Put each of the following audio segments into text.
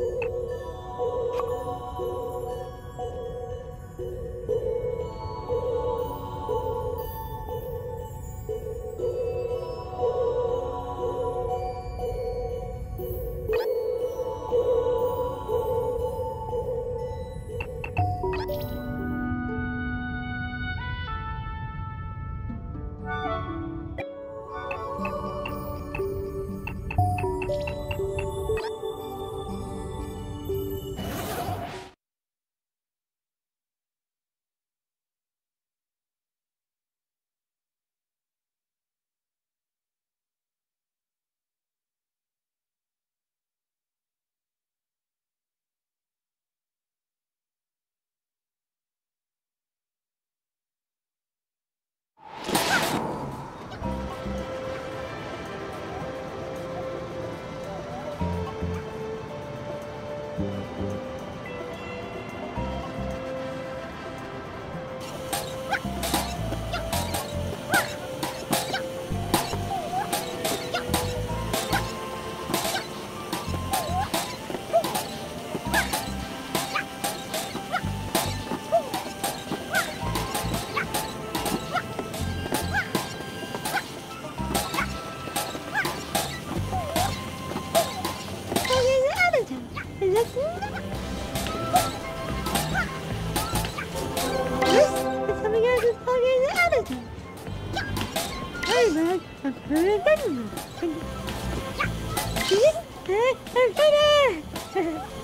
thank you 助けて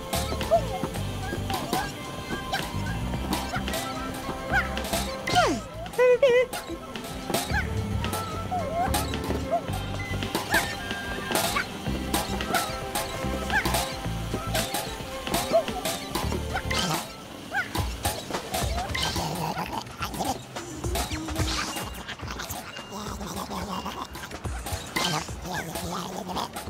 Yeah, yeah, yeah, yeah.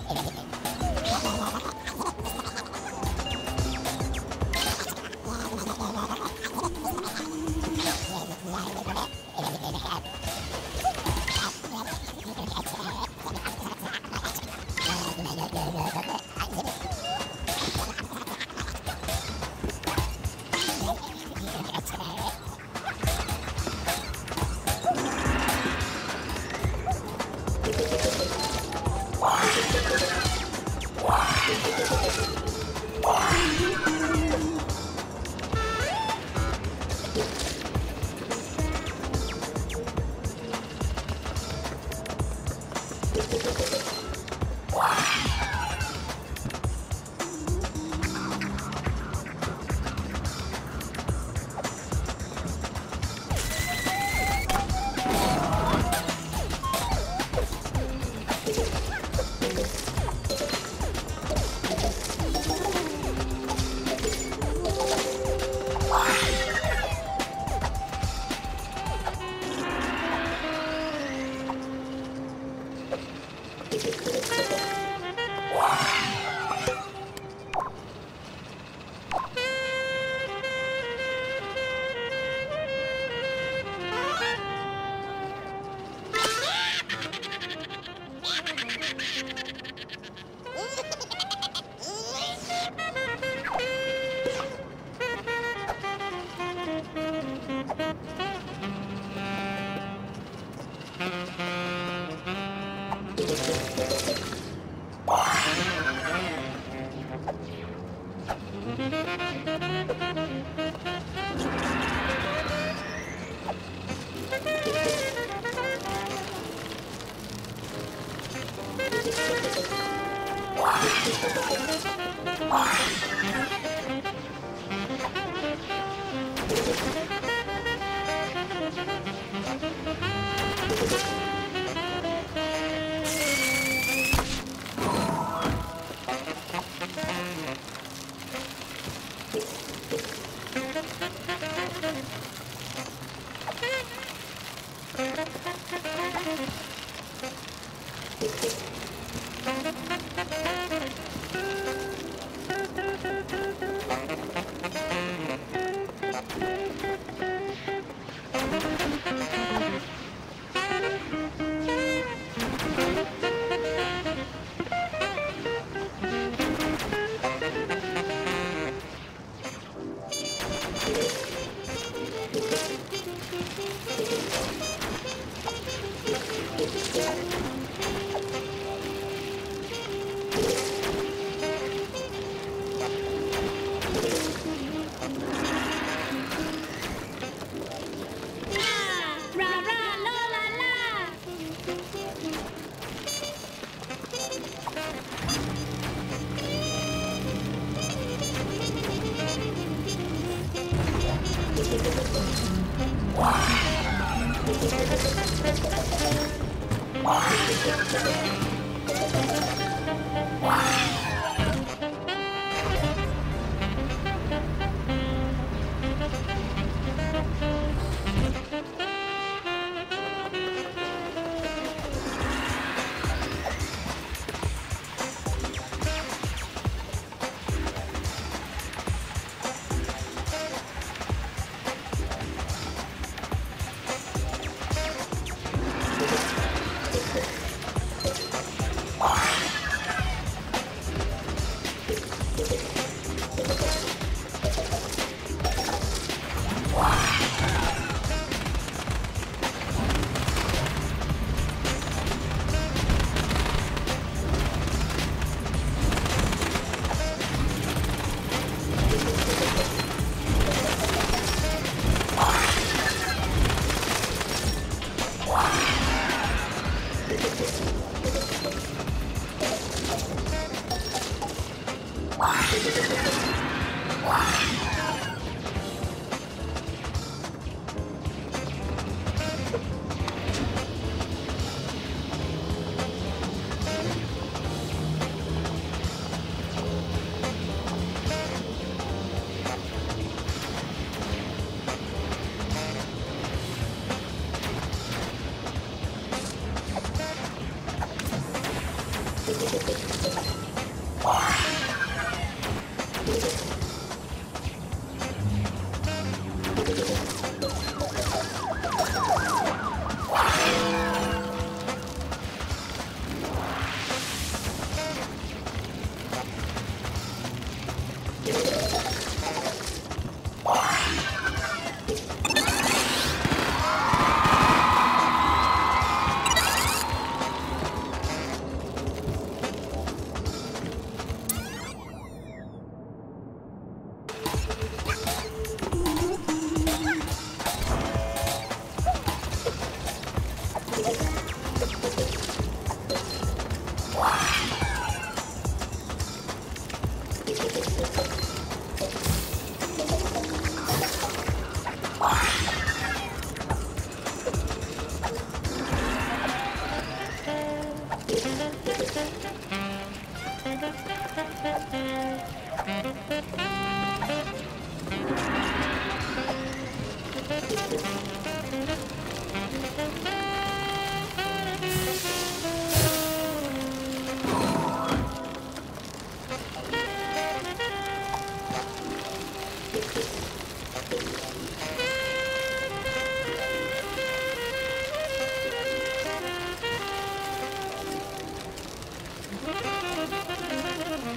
Thank you. Wow.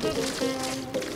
はい。